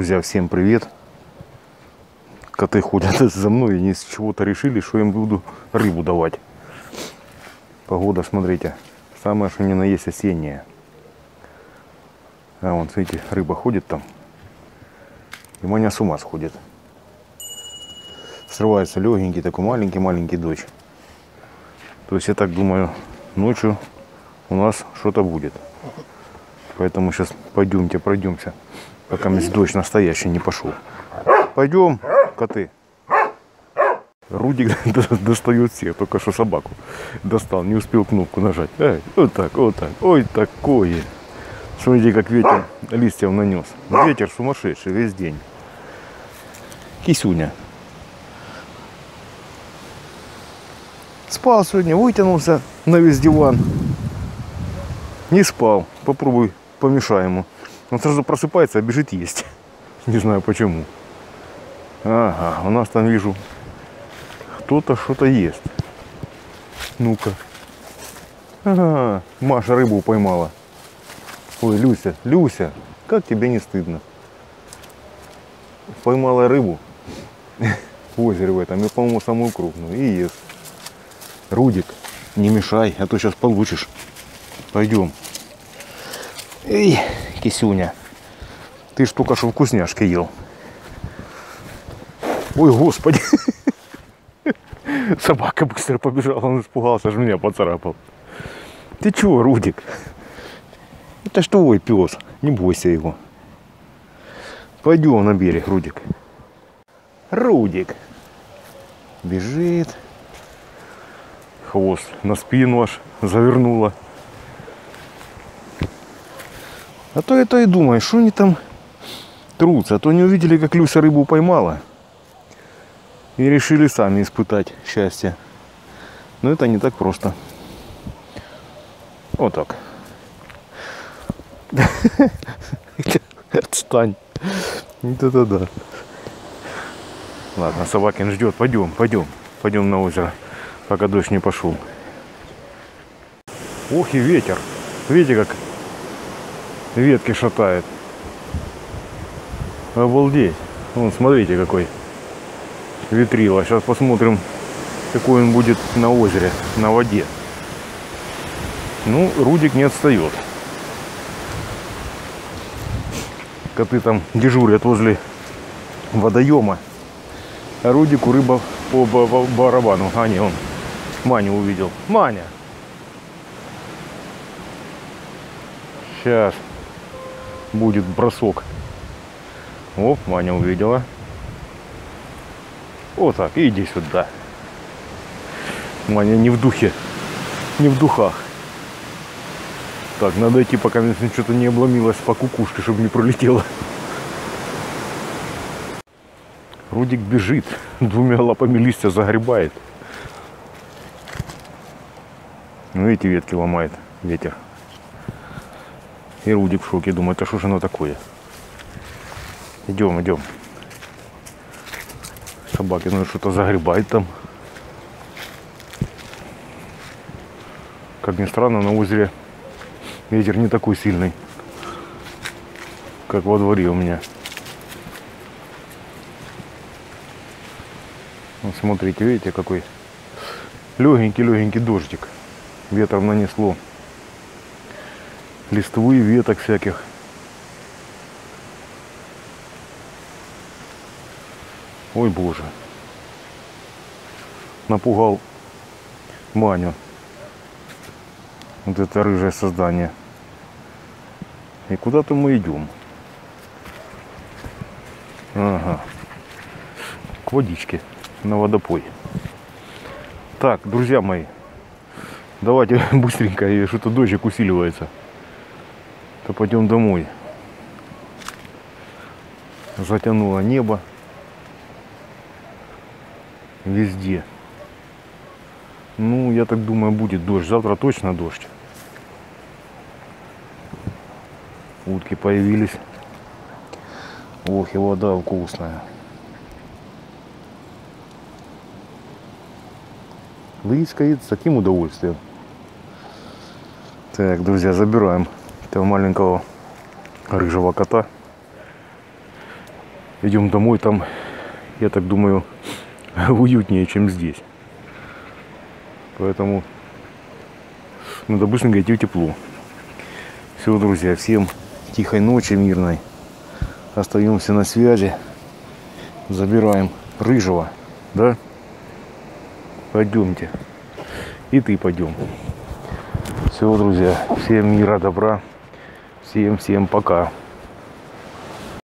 Друзья, всем привет. Коты ходят за мной и не с чего-то решили, что им буду рыбу давать. Погода, смотрите, самое что ни на есть осенняя. А вон, смотрите, рыба ходит там. И Маня с ума сходит. Срывается легенький, такой маленький-маленький дождь. То есть я так думаю, ночью у нас что-то будет. Поэтому сейчас пойдемте, пройдемся, пока дождь настоящий не пошел. Пойдем, коты. Рудик достает всех, только что собаку достал, не успел кнопку нажать. Эй, вот так, вот так, ой, такое. Смотрите, как ветер листьев нанес. Ветер сумасшедший весь день. Кисюня. Спал сегодня, вытянулся на весь диван. Не спал. Попробуй помешай ему. Он сразу просыпается, а бежит есть. Не знаю почему. Ага, у нас там вижу кто-то что-то ест. Ну-ка. Ага, Маша рыбу поймала. Ой, Люся, Люся, как тебе не стыдно? Поймала рыбу в озере в этом, и, по-моему, самую крупную, и ест. Рудик, не мешай, а то сейчас получишь. Пойдем. Эй, кисюня, ты ж только что вкусняшки ел. Ой, господи. Собака быстро побежала, он испугался, аж меня поцарапал. Ты чего, Рудик? Это ж твой пес, не бойся его. Пойдем на берег, Рудик. Рудик. Бежит. Хвост на спину аж завернула. А то это и думаю, что они там трутся. А то не увидели, как Люся рыбу поймала. И решили сами испытать счастье. Но это не так просто. Вот так. Отстань. Да-да-да. Ладно, Собакин ждет. Пойдем, пойдем. Пойдем на озеро, пока дождь не пошел. Ох и ветер. Видите, как ветки шатает. Обалдеть. Вон, смотрите, какой ветрило. Сейчас посмотрим, какой он будет на озере, на воде. Ну, Рудик не отстает. Коты там дежурят возле водоема. А Рудику рыба по барабану. А, не, он Маню увидел. Маня! Сейчас будет бросок. Оп, Маня увидела. Вот так, иди сюда. Маня не в духе, не в духах. Так, надо идти, пока что-то не обломилось по кукушке, чтобы не пролетело. Рудик бежит, двумя лапами листья загребает. Ну, эти ветки ломает ветер. И Рудик в шоке, думает, а что же оно такое? Идем, идем. Собаки, ну что-то загребает там. Как ни странно, на озере ветер не такой сильный, как во дворе у меня. Вот смотрите, видите, какой легенький-легенький дождик. Ветром нанесло листвы, веток всяких. Ой, боже. Напугал Маню. Вот это рыжее создание. И куда-то мы идем. Ага. К водичке. На водопой. Так, друзья мои. Давайте быстренько, что-то дождик усиливается то пойдем домой. Затянуло небо. Везде. Ну, я так думаю, будет дождь. Завтра точно дождь. Утки появились. Ох, и вода вкусная. Выискает с таким удовольствием. Так, друзья, забираем этого маленького рыжего кота. идем домой, там, я так думаю, уютнее, чем здесь. Поэтому надо быстренько идти в тепло. Все, друзья, всем тихой ночи, мирной. Остаемся на связи. Забираем рыжего, да? Пойдемте. И ты пойдем. Все, друзья, всем мира, добра. Всем-всем пока.